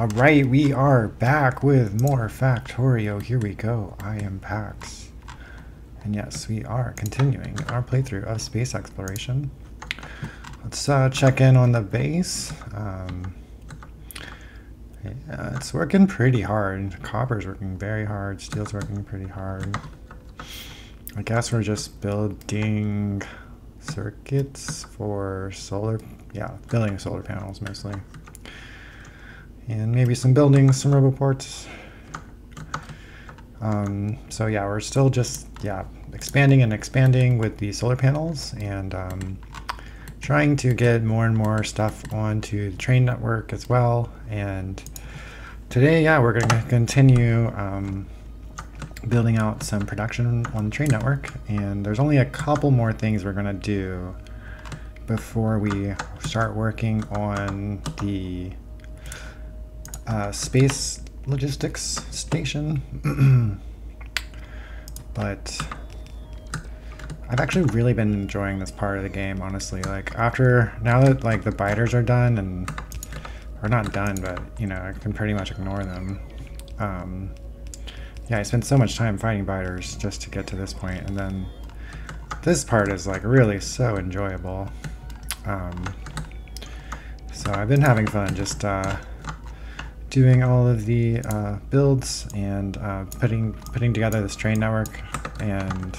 All right, we are back with more Factorio. Here we go. I am Pax. And yes, we are continuing our playthrough of space exploration. Let's uh, check in on the base. Um, yeah, it's working pretty hard. Copper's working very hard. Steel's working pretty hard. I guess we're just building circuits for solar, yeah, building solar panels mostly. And maybe some buildings, some roboports. Um, so yeah, we're still just, yeah, expanding and expanding with the solar panels and um, trying to get more and more stuff onto the train network as well. And today, yeah, we're going to continue um, building out some production on the train network. And there's only a couple more things we're going to do before we start working on the uh, space logistics station. but I've actually really been enjoying this part of the game, honestly. Like after now that like the biters are done and or not done, but you know I can pretty much ignore them. Um, yeah, I spent so much time fighting biters just to get to this point, and then this part is like really so enjoyable. Um, so I've been having fun just uh, doing all of the uh, builds and uh, putting putting together this train network. And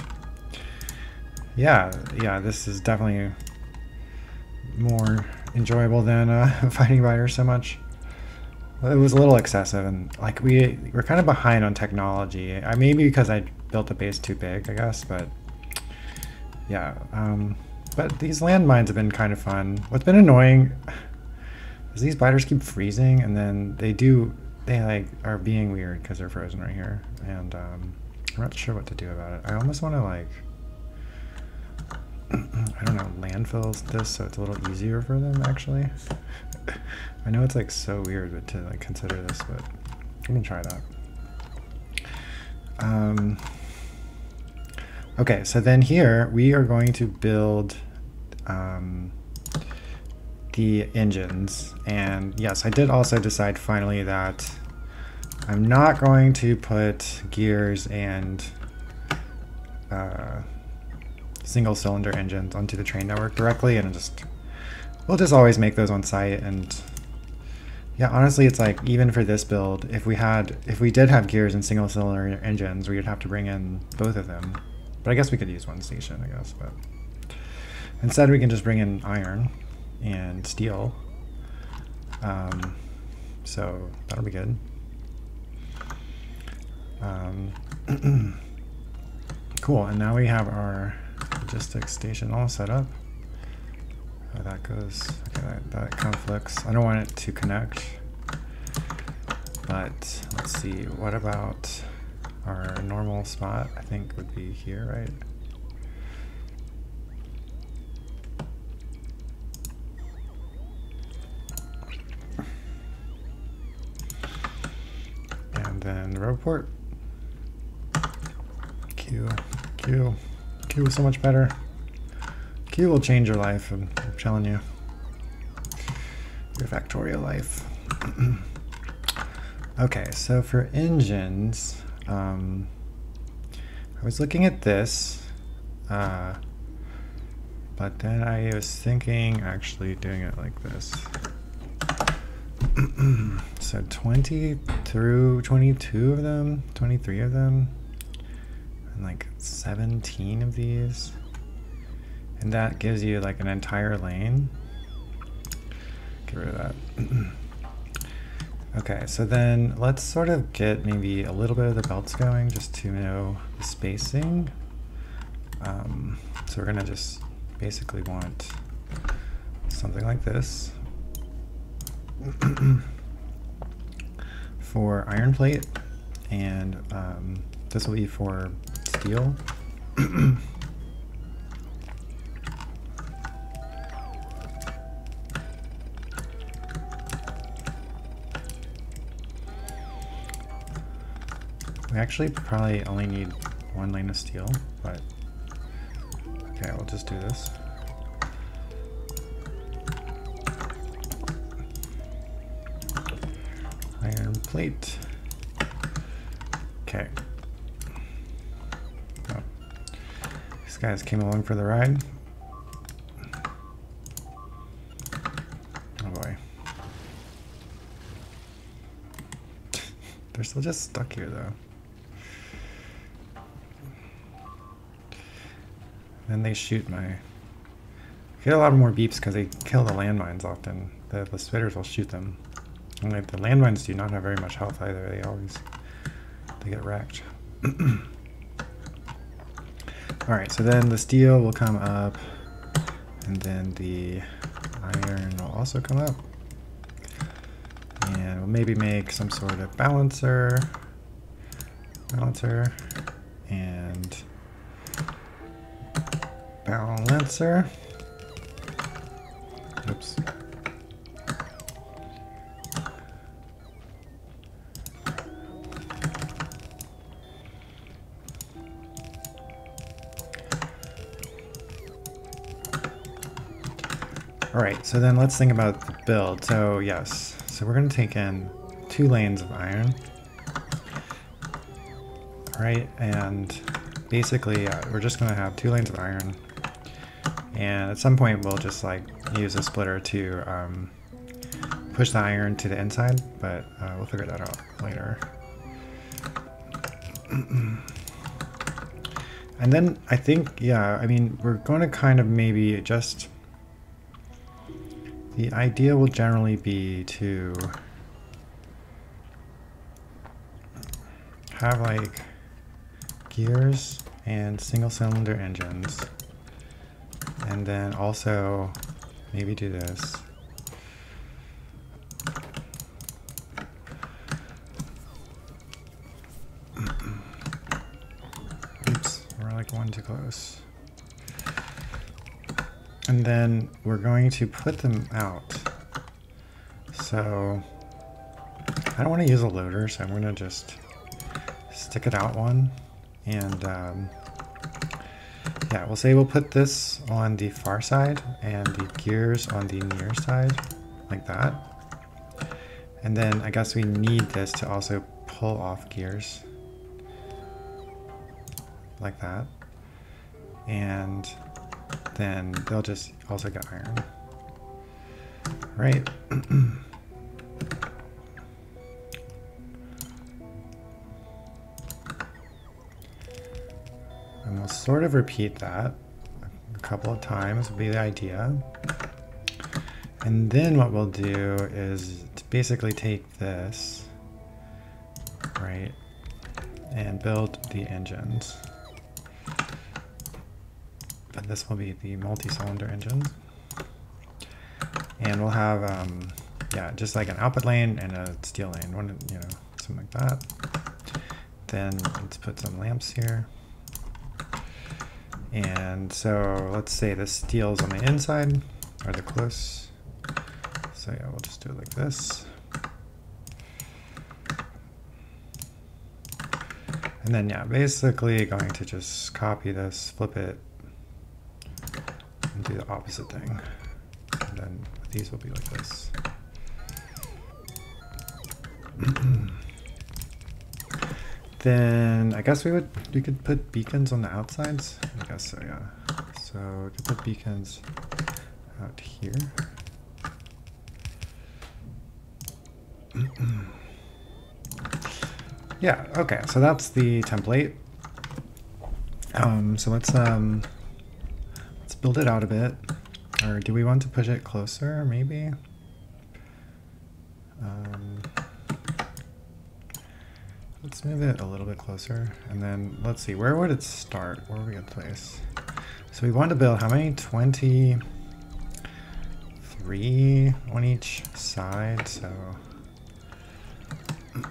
yeah yeah this is definitely more enjoyable than uh, fighting biters so much. It was a little excessive and like we we're kind of behind on technology. I maybe because I built the base too big I guess but yeah um, but these landmines have been kind of fun. What's been annoying is these biters keep freezing and then they do they like are being weird because they're frozen right here. And um, I'm not sure what to do about it. I almost want to like I don't know landfill this so it's a little easier for them actually. I know it's like so weird but to like consider this but we can try that. Um, okay so then here we are going to build um, the engines. And yes, I did also decide finally that I'm not going to put gears and uh, single cylinder engines onto the train network directly and just we'll just always make those on site. And yeah honestly it's like even for this build if we had if we did have gears and single cylinder engines we would have to bring in both of them. But I guess we could use one station I guess but instead we can just bring in iron and steel. Um, so that'll be good. Um, cool, and now we have our logistics station all set up. Uh, that goes, okay, that, that conflicts. I don't want it to connect. But let's see, what about our normal spot? I think would be here, right? Then report. Q, Q, Q is so much better. Q will change your life, I'm, I'm telling you. Your Factorio life. okay, so for engines, um, I was looking at this, uh, but then I was thinking actually doing it like this. so 20 through 22 of them, 23 of them, and like 17 of these. And that gives you like an entire lane. Get rid of that. okay, so then let's sort of get maybe a little bit of the belts going just to know the spacing. Um, so we're gonna just basically want something like this. for iron plate, and um, this will be for steel. We actually probably only need one lane of steel, but okay, we'll just do this. Okay. Oh. These guys came along for the ride. Oh boy. They're still just stuck here though. Then they shoot my... Get a lot more beeps because they kill the landmines often. The, the spitters will shoot them. And like, the landmines do not have very much health either. They always... They get wrecked. Alright, so then the steel will come up. And then the iron will also come up. And we'll maybe make some sort of balancer. Balancer. And balancer. Oops. So then let's think about the build. So yes, so we're gonna take in two lanes of iron. Right, and basically uh, we're just gonna have two lanes of iron. And at some point we'll just like use a splitter to um, push the iron to the inside, but uh, we'll figure that out later. and then I think, yeah, I mean, we're going to kind of maybe just the idea will generally be to have like gears and single cylinder engines. And then also maybe do this. Oops we're like one too close and then we're going to put them out. So I don't want to use a loader, so I'm going to just stick it out one. And um, yeah, we'll say we'll put this on the far side and the gears on the near side, like that. And then I guess we need this to also pull off gears, like that. And then they'll just also get iron. Right. and we'll sort of repeat that a couple of times would be the idea. And then what we'll do is basically take this, right, and build the engines but this will be the multi-cylinder engine. And we'll have, um, yeah, just like an output lane and a steel lane, one, you know, something like that. Then let's put some lamps here. And so let's say the steel's on the inside, or the close. So yeah, we'll just do it like this. And then yeah, basically going to just copy this, flip it, and do the opposite thing. And then these will be like this. then I guess we would we could put beacons on the outsides. I guess so, yeah. So we could put beacons out here. yeah, okay, so that's the template. Um, so let's um, build it out a bit. Or do we want to push it closer, maybe? Um, let's move it a little bit closer. And then, let's see, where would it start? Where would we place? So we want to build how many? 23 on each side, so...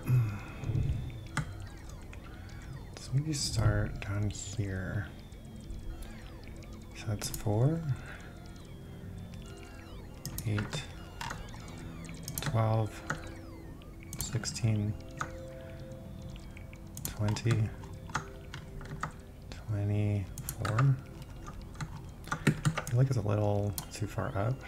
let's maybe start down here. So that's four, eight, 12, 16, 20, 24. I feel like it's a little too far up.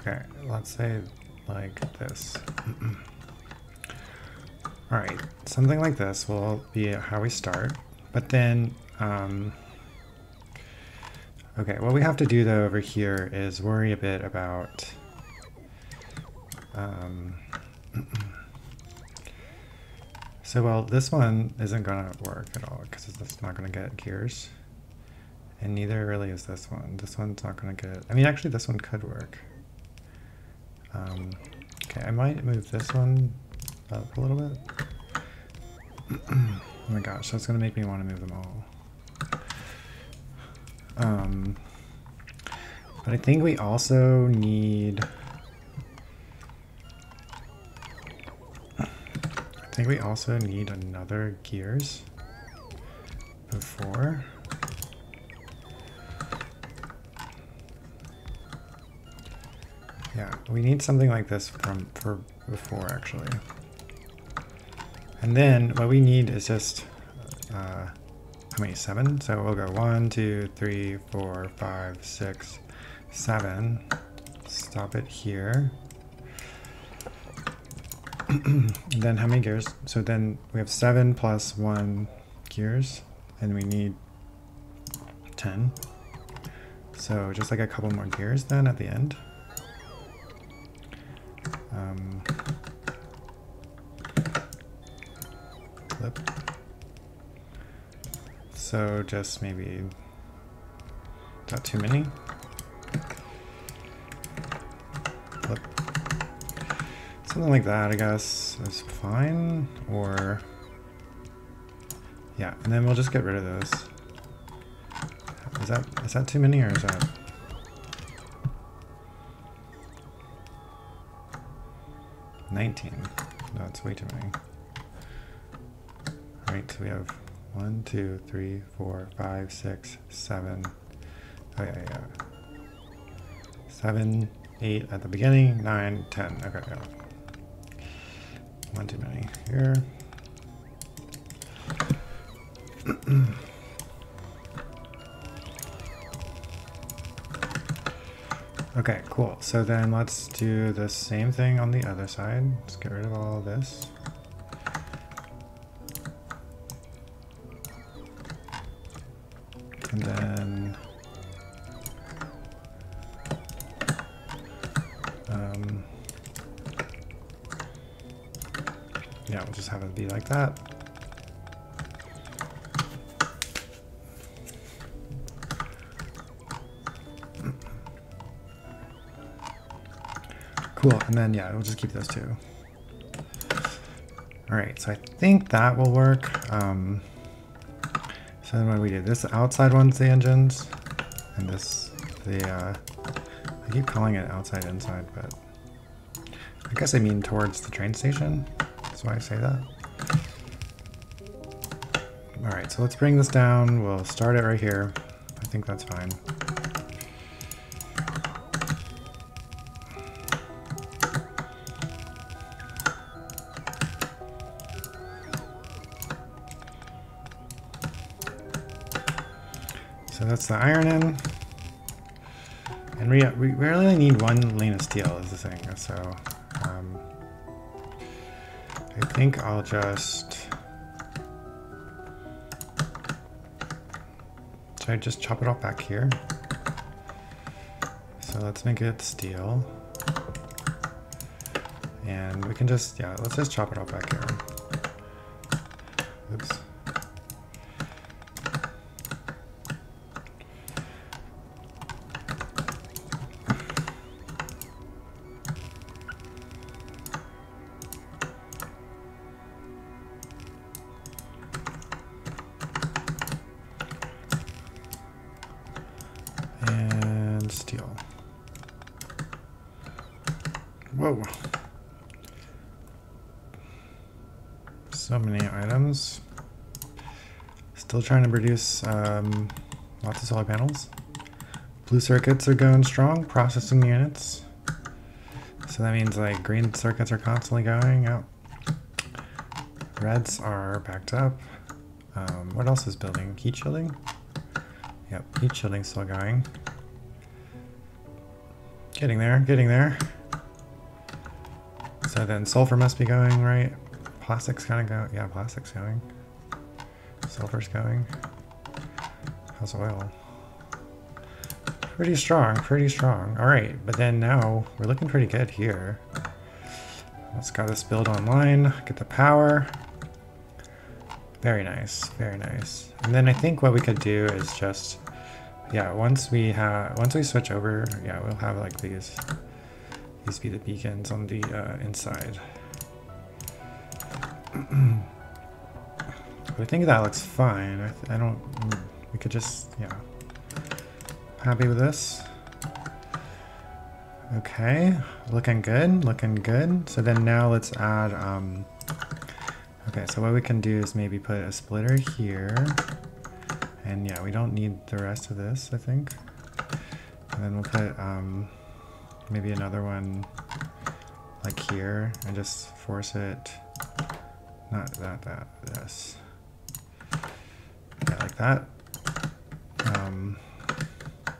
Okay, let's say like this. All right, something like this will be how we start. But then, um, okay, what we have to do though over here is worry a bit about um, so well, this one isn't gonna work at all because it's not gonna get gears. And neither really is this one. This one's not gonna get, I mean actually this one could work. Um, okay, I might move this one up a little bit. oh my gosh, that's gonna make me want to move them all. Um, but I think we also need I think we also need another gears before. We need something like this from for before actually. And then what we need is just uh, how many? Seven. So we'll go one, two, three, four, five, six, seven. Stop it here. then how many gears? So then we have seven plus one gears, and we need 10. So just like a couple more gears then at the end. Um. So just maybe, not too many. Something like that, I guess, is fine. Or, yeah, and then we'll just get rid of those. Is that is that too many, or is that? Nineteen. No, it's way too many. All right, so we have one, two, three, four, five, six, seven. Oh yeah, yeah. Seven, eight at the beginning, nine, ten. Okay, yeah. One too many here. okay, cool. So then let's do the same thing on the other side. Let's get rid of all of this. And then um, Yeah, we'll just have it be like that. Cool, and then yeah, we'll just keep those two. All right, so I think that will work. Um, so then what we do? This outside one's the engines, and this, the, uh, I keep calling it outside inside, but I guess I mean towards the train station. That's why I say that. All right, so let's bring this down. We'll start it right here. I think that's fine. That's the iron in. And we, we really need one lane of steel is the thing, so um, I think I'll just... Should I just chop it off back here? So let's make it steel. And we can just, yeah, let's just chop it off back here. Oops. Trying to produce um, lots of solar panels. Blue circuits are going strong, processing units. So that means like green circuits are constantly going out. Reds are backed up. Um, what else is building? Heat shielding? Yep, heat shielding still going. Getting there, getting there. So then sulfur must be going, right? Plastic's kind of going. Yeah, plastic's going. Sulfur's going. How's oil? Pretty strong, pretty strong. All right, but then now we're looking pretty good here. Let's got this build online, get the power. Very nice, very nice. And then I think what we could do is just, yeah, once we have, once we switch over, yeah, we'll have like these, these be the beacons on the uh, inside. I think that looks fine. I, I don't, we could just, yeah. Happy with this? Okay, looking good, looking good. So then now let's add, um, okay, so what we can do is maybe put a splitter here. And yeah, we don't need the rest of this, I think. And then we'll put um, maybe another one like here and just force it, not that, that, this. Like that. Um,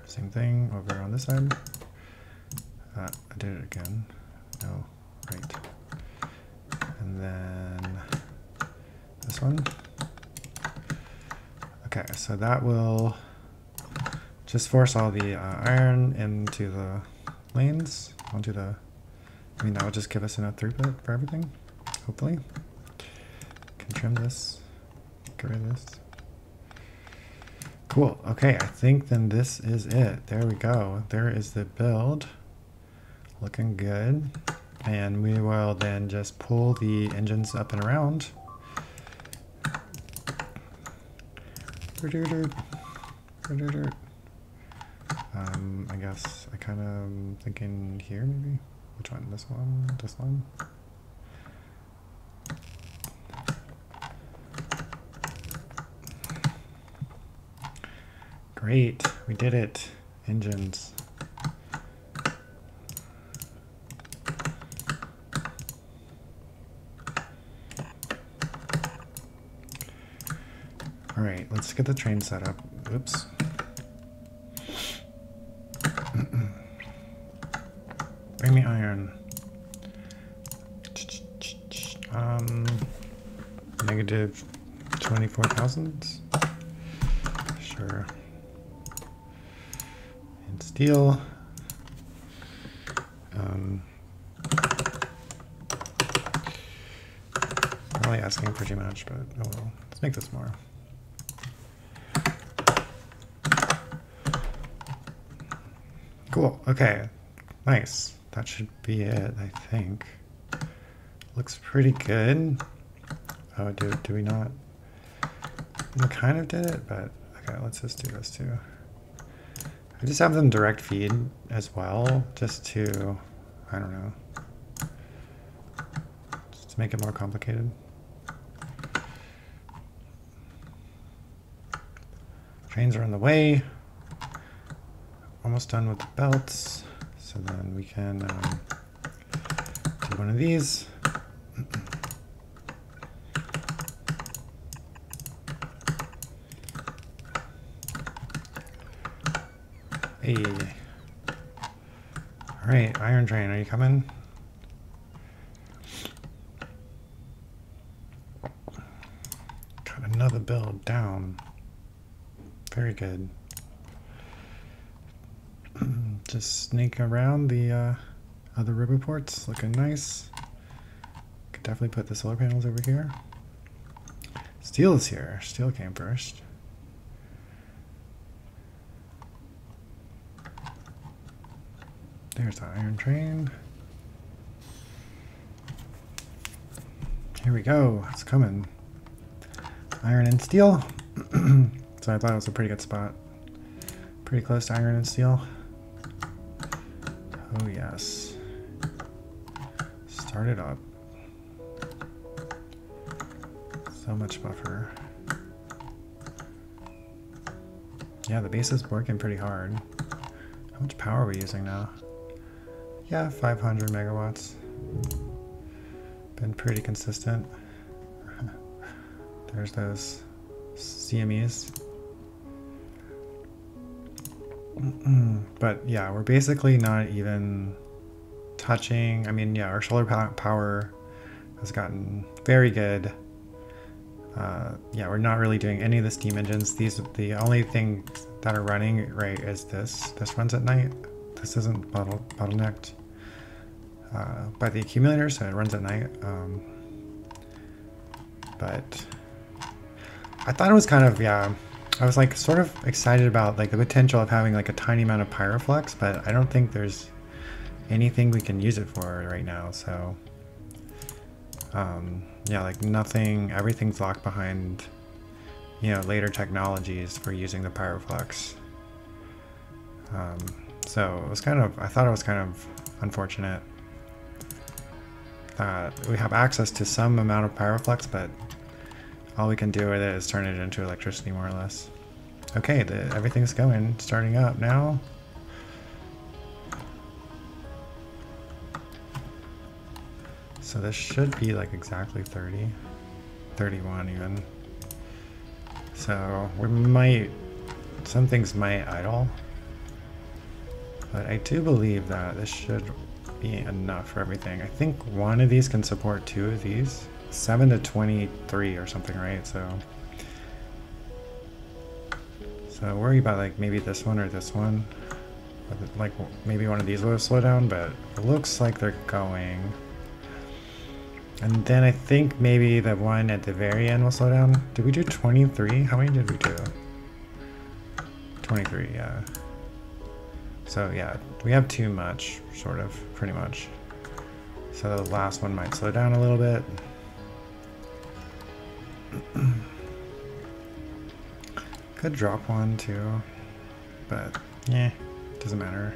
same thing over on this side. Uh, I did it again. No, right. And then this one. Okay, so that will just force all the uh, iron into the lanes, onto the, I mean that will just give us enough throughput for everything, hopefully. Can trim this, get rid of this. Cool. Okay, I think then this is it. There we go. There is the build. Looking good. And we will then just pull the engines up and around. Um, I guess I kind of thinking here maybe. Which one? This one? This one? Great, we did it. Engines. All right, let's get the train set up. Oops. Bring me iron. Um, negative 24,000. Steel. Um, probably asking for too much, but oh well. Let's make this more. Cool. Okay. Nice. That should be it, I think. Looks pretty good. Oh, do, do we not? We kind of did it, but okay, let's just do this too. I just have them direct feed as well, just to, I don't know, just to make it more complicated. Trains are on the way. Almost done with the belts. So then we can um, do one of these. Hey. Alright, Iron Train, are you coming? Got another build down. Very good. Just sneak around the uh, other roboports, looking nice. Could definitely put the solar panels over here. Steel is here. Steel came first. There's the iron train. Here we go. It's coming. Iron and steel. so I thought it was a pretty good spot. Pretty close to iron and steel. Oh yes. Start it up. So much buffer. Yeah, the base is working pretty hard. How much power are we using now? Yeah, 500 megawatts. Been pretty consistent. There's those CMEs. but yeah, we're basically not even touching. I mean, yeah, our solar power has gotten very good. Uh, yeah, we're not really doing any of the steam engines. These the only thing that are running right is this. This runs at night. This isn't bottle bottlenecked uh, by the accumulator, so it runs at night. Um, but I thought it was kind of yeah. I was like sort of excited about like the potential of having like a tiny amount of pyroflux, but I don't think there's anything we can use it for right now. So um, yeah, like nothing, everything's locked behind, you know, later technologies for using the pyroflux. Um, so it was kind of, I thought it was kind of unfortunate that we have access to some amount of pyroflux, but all we can do with it is turn it into electricity more or less. Okay, the, everything's going, starting up now. So this should be like exactly 30, 31 even. So we might, some things might idle. But I do believe that this should be enough for everything. I think one of these can support two of these. 7 to 23 or something, right? So, so worry about like maybe this one or this one. Like maybe one of these will slow down, but it looks like they're going. And then I think maybe the one at the very end will slow down. Did we do 23? How many did we do? 23, yeah. So yeah, we have too much, sort of, pretty much. So the last one might slow down a little bit. Could drop one too, but yeah, doesn't matter.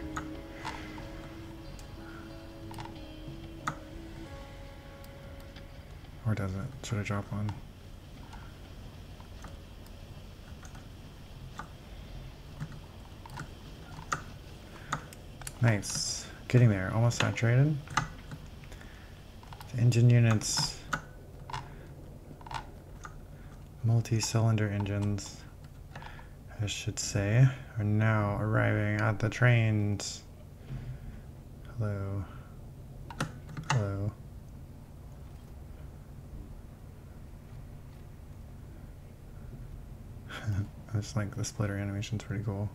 Or does it? Should I drop one? Nice. Getting there. Almost saturated. The engine units. Multi-cylinder engines, I should say, are now arriving at the trains. Hello. Hello. I just like the splitter animation; animation's pretty cool.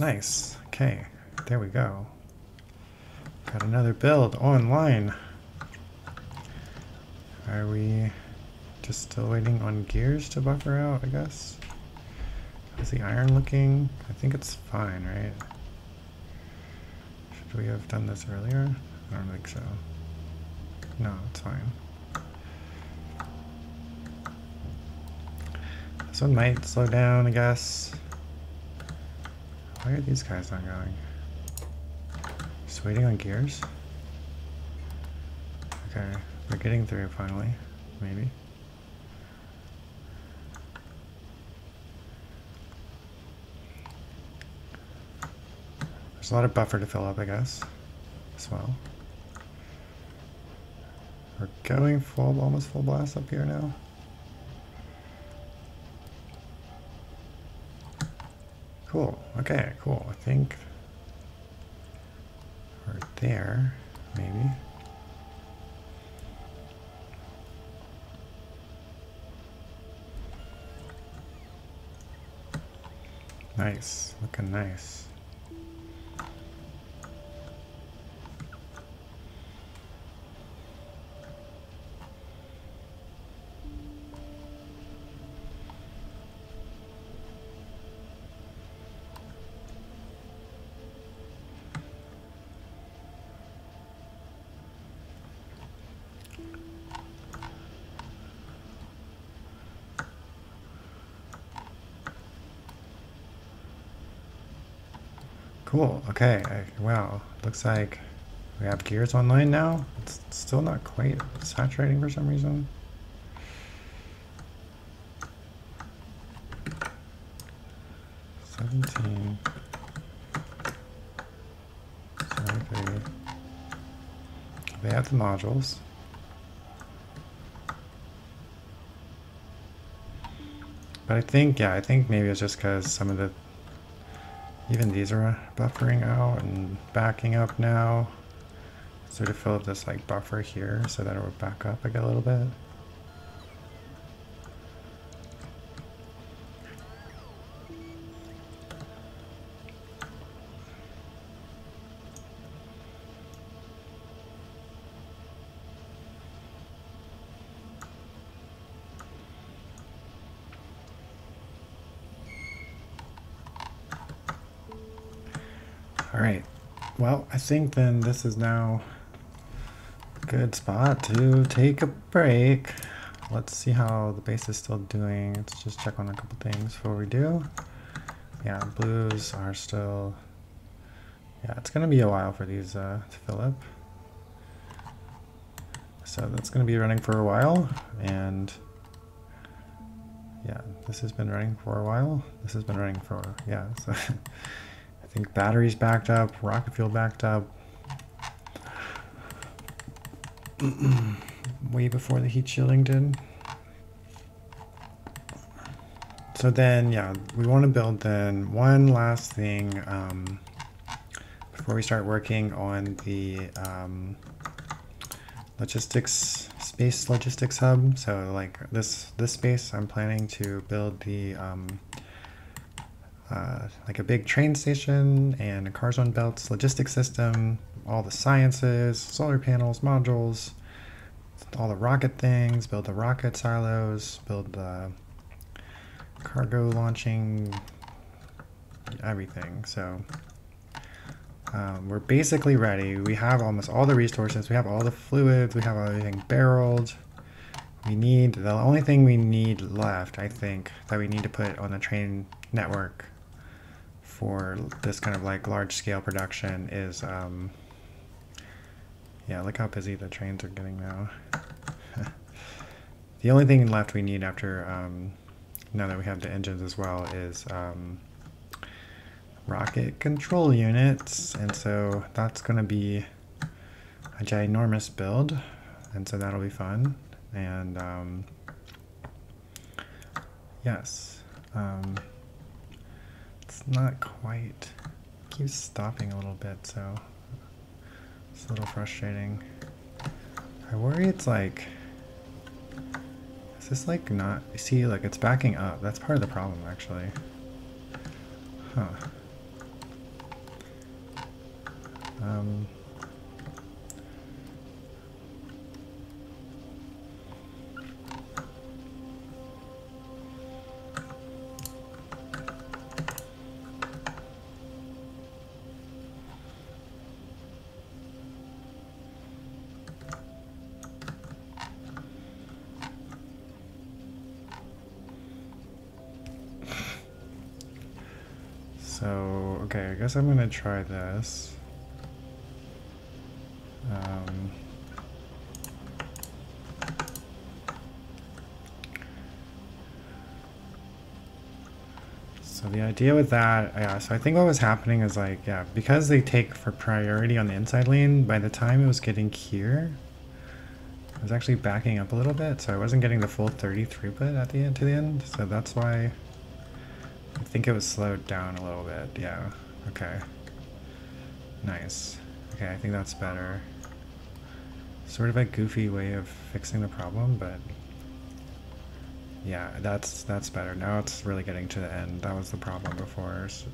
Nice. Okay, there we go. Got another build online. Are we just still waiting on gears to buffer out, I guess? How's the iron looking? I think it's fine, right? Should we have done this earlier? I don't think so. No, it's fine. This one might slow down, I guess. Why are these guys not going? Just waiting on gears? Okay, we're getting through finally, maybe. There's a lot of buffer to fill up, I guess, as well. We're going full, almost full blast up here now. Okay, cool. I think we're there, maybe. Nice. Looking nice. Cool. Okay. I, wow. Looks like we have gears online now. It's still not quite saturating for some reason. Seventeen. They have the modules. But I think, yeah, I think maybe it's just because some of the, even these are buffering out and backing up now. So to fill up this like buffer here so that it would back up like a little bit. All right. Well, I think then this is now a good spot to take a break. Let's see how the base is still doing. Let's just check on a couple things before we do. Yeah, blues are still... Yeah, it's going to be a while for these uh, to fill up. So that's going to be running for a while. And yeah, this has been running for a while. This has been running for, yeah, so... I think batteries backed up, rocket fuel backed up. Way before the heat shielding did. So then, yeah, we want to build then one last thing um, before we start working on the um, logistics space logistics hub. So like this this space, I'm planning to build the um, uh, like a big train station and a cars on belts logistics system, all the sciences, solar panels, modules, all the rocket things, build the rocket silos, build the cargo launching, everything. So um, we're basically ready. We have almost all the resources. We have all the fluids. We have everything barreled. We need, the only thing we need left, I think, that we need to put on the train network for this kind of like large scale production is, um, yeah, look how busy the trains are getting now. the only thing left we need after, um, now that we have the engines as well, is um, rocket control units. And so that's going to be a ginormous build. And so that'll be fun. And um, yes. Um, not quite, it keeps stopping a little bit, so it's a little frustrating. I worry it's like, is this like not, see like it's backing up. That's part of the problem actually. Huh. Um, So, okay, I guess I'm gonna try this. Um, so the idea with that, yeah, so I think what was happening is like, yeah, because they take for priority on the inside lane, by the time it was getting here, I was actually backing up a little bit, so I wasn't getting the full 30 throughput at the end to the end, so that's why I think it was slowed down a little bit. Yeah. Okay. Nice. Okay, I think that's better. Sort of a goofy way of fixing the problem, but yeah, that's that's better. Now it's really getting to the end. That was the problem before. So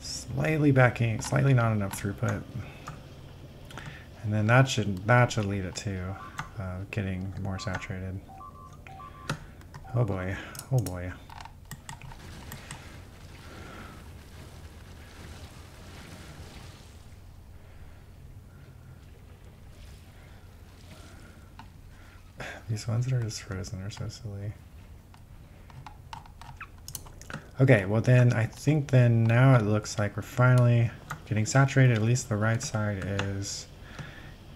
slightly backing, slightly not enough throughput, and then that should that should lead it to uh, getting more saturated. Oh boy! Oh boy! These ones that are just frozen are so silly. Okay, well then I think then now it looks like we're finally getting saturated, at least the right side is.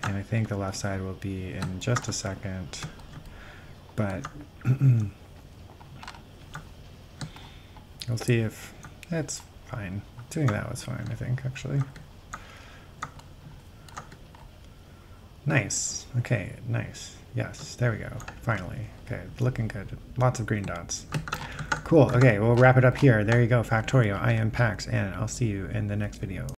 And I think the left side will be in just a second. But we'll see if that's fine. Doing that was fine, I think, actually. Nice. Okay, nice. Yes, there we go. Finally. Okay, looking good. Lots of green dots. Cool. Okay, we'll wrap it up here. There you go, Factorio. I am Pax, and I'll see you in the next video.